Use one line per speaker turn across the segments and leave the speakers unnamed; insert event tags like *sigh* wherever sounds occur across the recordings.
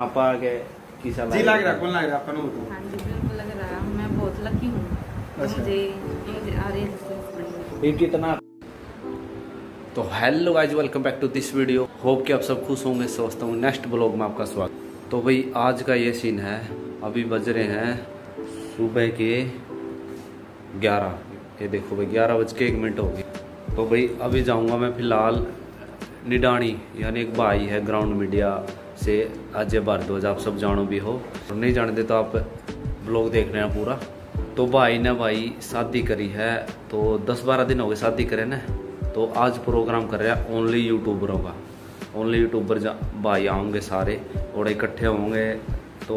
आप आगे किसा
जी लग रहा कौन लग रहा आपका तो
हाँ जी बिल्कुल लग रहा है। मैं बहुत लकी हूँ।
अच्छा।
मुझे ये आ रही है
कितना? तो hello guys welcome back to this video hope कि आप सब खुश होंगे स्वस्थ होंगे। नेक्स्ट ब्लॉग में आपका स्वागत। तो भाई आज का ये सीन है। अभी बज रहे हैं सुबह के 11 ये देखो भाई ग्यारह बज के एक मिनट हो गई तो भाई अभी जाऊँगा मैं फ़िलहाल निडानी यानी एक भाई है ग्राउंड मीडिया से अजय भारद्वाज आप सब जानो भी हो। नहीं जानते तो आप ब्लॉग देख रहे हैं पूरा। तो भाई ने भाई शादी करी है तो दस बारह दिन हो गए शादी करे ना। तो आज प्रोग्राम कर रहा है ओनली यूट्यूबरों का। ओनली यूट्यूबर भाई आएँगे सारे और इकट्ठे होंगे तो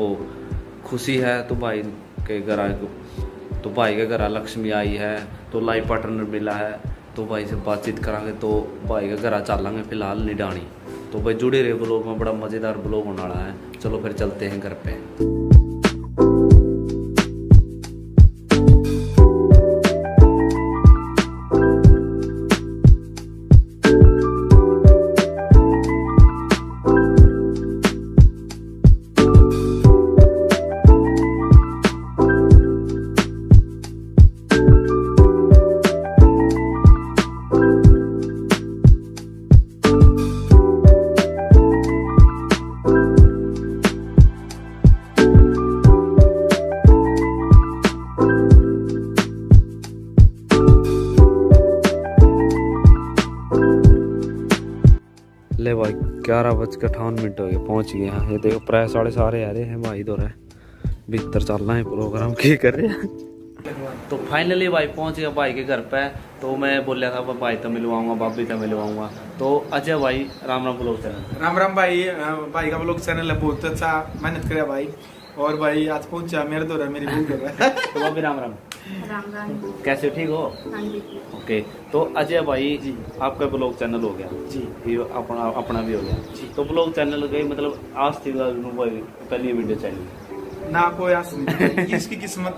खुशी है तो भाई के घर तो भाई के घर लक्ष्मी आई है तो लाइफ पार्टनर मिला है तो भाई से बातचीत करांगे तो भाई के घर चलांगे फ़िलहाल निडानी तो भाई जुड़े रहे ब्लॉग में, बड़ा मज़ेदार ब्लॉग होने वाला है। चलो फिर चलते हैं घर पे। ले भाई ग्यारह बज के अठावन मिनट हो गए पहुँच गए हैं। ये देखो प्राय साढ़े सारे आ रहे हैं भाई दो रहे। भीतर चलना है प्रोग्राम की कर रहे हैं? तो फाइनली भाई पहुँच गया भाई के घर पे। तो मैं बोलिया था भाई तो मिलवाऊँगा भाभी तो मिलवाऊँगा। तो अजय भाई राम राम ब्लॉग चैनल
राम राम भाई भाई का ब्लॉग चैनल है बहुत अच्छा मेहनत करे भाई। और भाई आज पहुँचा मेरे दो मेरी भूख *laughs*
तो भाभी राम राम।
राम राम
कैसे ठीक हो?
हाँ
ओके तो अजय भाई
जी।
आपका ब्लॉग चैनल हो गया।
जी।
ये अपना अपना भी हो गया।
जी।
तो ब्लॉग चैनल गई मतलब आज थी भाई पहली वीडियो चैनल
ना कोई आस नहीं। इसकी किस्मत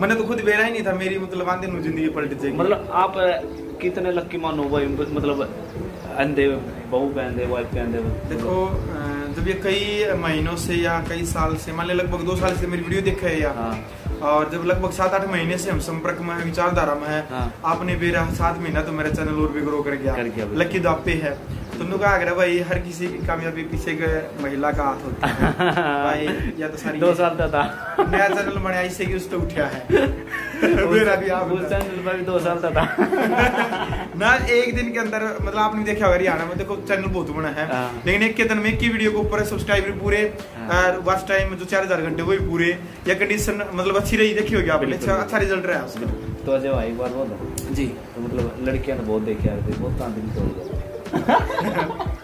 मैंने तो खुद बेरा ही नहीं था मेरी मतलब आंधी ज़िंदगी पलट जाएगी।
मतलब आप कितने लक्की मानो भाई मतलब अंधे बहू के अंधे वाइफ के अंधे
देखो जब ये कई महीनों से या कई साल से मान ले लगभग दो साल से मेरी वीडियो देख हैं या
हाँ।
और जब लगभग सात आठ महीने से हम संपर्क में हैं, विचारधारा में है
हाँ।
आपने मेरा सात महीना तो मेरा चैनल और भी ग्रो कर गया।
कर गया,
लकी तो आप पे है। तुमने कहा अगर भाई हर किसी की कामयाबी पीछे के महिला का हाथ होता है *laughs* भाई या तो सारी
दो साल का था।
नया चैनल बने कि उस तो उठा है। *laughs* *laughs* मेरा भी आप
चैनल पर भी दो साल का था।
ना एक दिन के अंदर मतलब आपने देखा होगा हरियाणा में देखो चैनल बहुत बड़ा है।
हाँ।
लेकिन एक के दिन में एक ही वीडियो के ऊपर सब्सक्राइबर पूरे
हाँ।
और वॉच टाइम जो चार हज़ार घंटे वो भी पूरे या कंडीशन मतलब अच्छी रही देखी होगी आपने अच्छा अच्छा रिज़ल्ट रहा उसका।
तो अजय भाई एक बार बोलो
जी।
तो मतलब लड़कियाँ तो बहुत देखे बहुत भी तोड़ गया *laughs*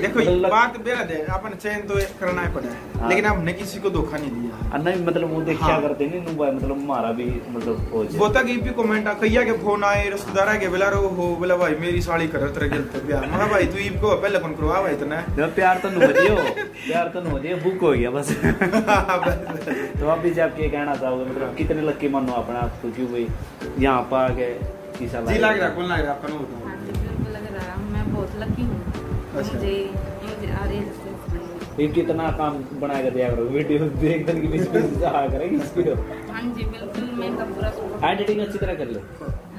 देखो
मतलब-
बात बेहद है अपन चयन तो करना ही पड़ा है।
हाँ।
लेकिन हमने किसी को धोखा नहीं दिया।
अन्ना भी मतलब वो देखा
हाँ।
करते नहीं नु भाई मतलब हमारा भी मतलब हो। जाए
बोता की भी कमेंट आ कहिया के फ़ोन आए रिश्तेदार के बेला रो हो बोला भाई मेरी साड़ी कर तरह गलत प्यार महा भाई तू इब को पहले कौन करवा भाई इतना
जब प्यार तो नहीं दियो प्यार तो नहीं दियो बुक हो गया बस। *laughs* तो आप भी जब ये कहना चाहोगे मतलब कितने लक्की मानो अपना आप को क्यों भाई यहाँ पर आके किसा
जी लग रहा कौन लग रहा आपका नो
हाँ बिल्कुल लग रहा है मैं बहुत लकी हूँ। मुझे ये आ रही है
कितना काम बना कर दिया करो वीडियो एक दिन की बीच में आ करेगी इसकी।
हाँ जी बिल्कुल मैं इनका पूरा support-
एडिटिंग अच्छी तरह कर ले।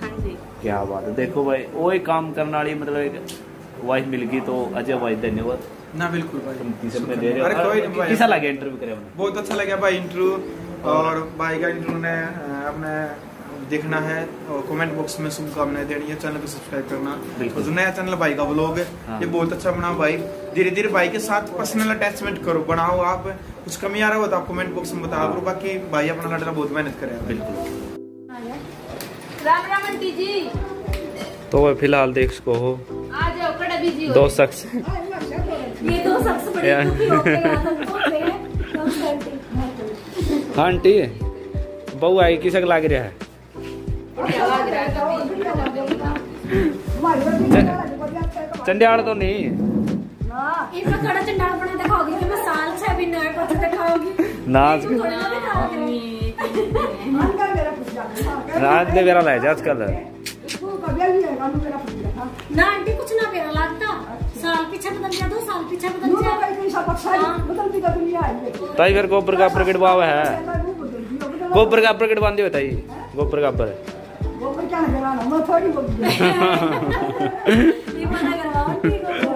हाँ जी।
क्या बात है। देखो भाई वो एक काम करने वाली मतलब एक वाइफ मिल गई तो अजय भाई धन्यवाद।
ना बिल्कुल भाई।
तुम तीसरे दे रहे
अरे कोई नहीं।
कैसा लगा इंटरव्यू करे
बहुत अच्छा लगा भाई इंटरव्यू और भाई का इंटरव्यू ने अपने देखना है और कमेंट बॉक्स में शुभकामनाएँ देनी है चैनल को सब्सक्राइब करना। और जो नया चैनल भाई का ब्लॉग है
हाँ।
ये बहुत अच्छा बनाओ भाई। धीरे धीरे भाई के साथ पर्सनल अटैचमेंट करो बनाओ आप। कुछ कमी आ रहा हो तो आप कमेंट बॉक्स में बताओ करो बाकी भाई अपना लड़का बहुत मेहनत करे
बिल्कुल।
राम राम आंटी जी।
तो भाई फ़िलहाल देख सको हो।
आ जाओ कड़ा बिज़ी
दो शख्स।
ये दो शख्स बड़े दुखी हो गए हैं, हम बोल रहे हैं, कम करते।
हाँ आंटी बहू आई किसक लाग रहा है? चंडियाड़ तो नहीं
इनका कड़ा चंडाल बना दिखाओगी कि मैं साल छह भी नए पत्थर दिखाओगी
नाच
ना
मेरा लाए आजकल
ना आंटी कुछ ना मेरा लगता साल पीछे बदल गया दो साल पीछे बदल गया
बदलती का दुनिया
ताई फिर गोबर का प्रकट भाव है गोबर का प्रकट बांधे हो ताई गोबर का पर
ये मना करवाओ ठीक हो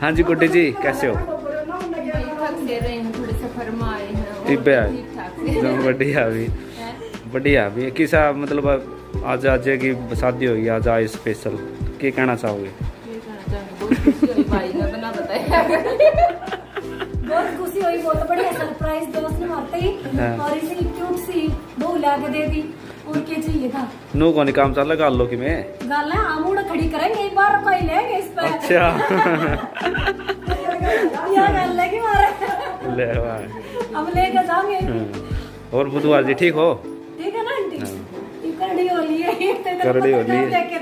हाँ जी गुड्डी जी कैसे हो
रहे थोड़े सफ़र में आए और
ठीक।
ठीक ठाक से
बढ़िया भी। बढ़िया भी किसा मतलब आज आज की शादी होगी आज आए स्पेशल क्या कहना चाहोगे
बहुत खुशी हुई
बहुत खुशी हुई बढ़िया सरप्राइज़ दोस्त ने मारते ही
हाँ।
और इसे क्यूट सी बहू ला के दे दी और क्या चाहिए था
नू कौन काम चल कर लो कि मैं?
गल है हम उड़ खड़ी करेंगे एक बार कोई लेंगे इस पे।
अच्छा।
यह गल है कि मारे।
ले भाई।
हम लेके जाएँगे।
हाँ। और बुधवार जी ठीक हो?
ठीक है ना आंटी? ये करड़ी होली है तो
करड़ी होली है।
के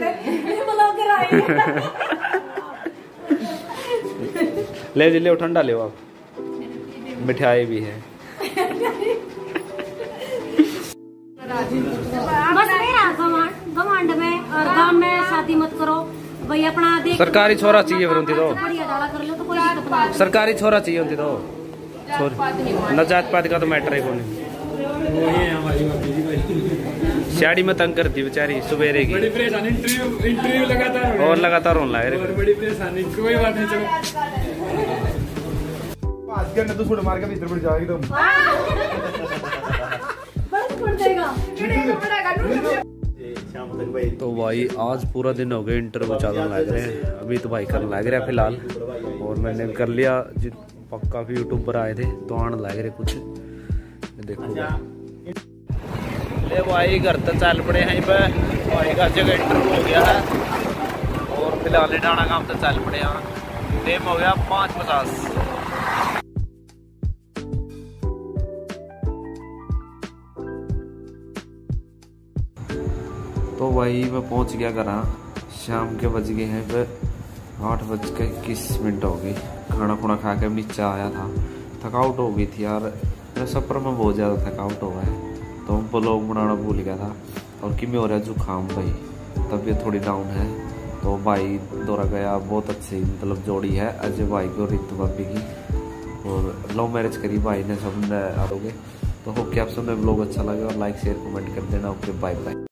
*laughs*
ले जी ले ठंडा ले आप मिठाई भी है।
बस मेरा घमंड घमंड में और गाँव में शादी मत करो। भाई अपना देख
सरकारी छोरा चाहिए फिर उनकी तो।
बढ़िया डाला कर लो तो कोई दिक्कत नहीं।
सरकारी छोरा चाहिए होती तो। छोर। न जात पात का तो मैटर है कौन शाड़ी में तंग करती बेचारी सुबेरे की।
बड़ी परेशानी इंटरव्यू इंटरव्यू लगातार
और लगातार रोन लग।
और बड़ी परेशानी कोई बात नहीं चलो।
आज के अंदर तो छुड़ मार के भीतर पड़ एकदम।
बर्फ़ पड़
तो भाई, आज पूरा दिन हो गया इंटरव्यू चालू लग रहे हैं। अभी तो भाई कर लग रहा है फ़िलहाल। और मैंने कर लिया पक्का भी यूट्यूबर आए थे तो आने लग रहे कुछ। देखो। ले भाई, घर तो चल पड़े हैं पे भाई का जगह इंटरव्यू हो गया है। और फ़िलहाल डाना काम तो चल पड़े हैं। टाइम हो गया पाँच पचास। भाई मैं पहुँच गया घर। शाम के बज गए हैं, फिर आठ बज के इक्कीस मिनट हो गई खाना खुना खा के नीचे आया था। थकावट हो गई थी यार। मेरे सफ़र में बहुत ज़्यादा थकावट हो गया है। तो हम ब्लॉग बनाना भूल गया था। और कि मैं हो रहा जुकाम भाई। तबीयत थोड़ी डाउन है। तो भाई दौरा गया, बहुत अच्छी मतलब जोड़ी है। अजय भाई की और रितु भाभी की। और लव मैरिज करी भाई ने, सब आओगे तो होप कि आप सबने ब्लॉग अच्छा लगे। और लाइक शेयर कमेंट कर देना। Okay bye bye